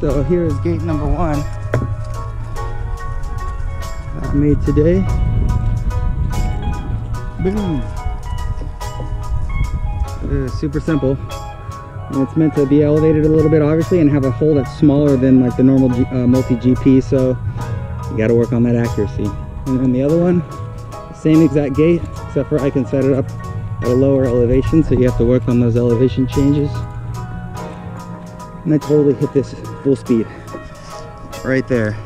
So here is gate number one. I made today. Boom. Super simple. And it's meant to be elevated a little bit obviously and have a hole that's smaller than like the normal uh, multi-GP so you got to work on that accuracy. And then the other one, same exact gate except for I can set it up at a lower elevation so you have to work on those elevation changes. And I totally hit this full speed right there.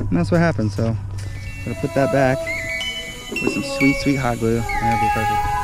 And that's what happened so I'm gonna put that back with some sweet sweet hot glue it'll be perfect.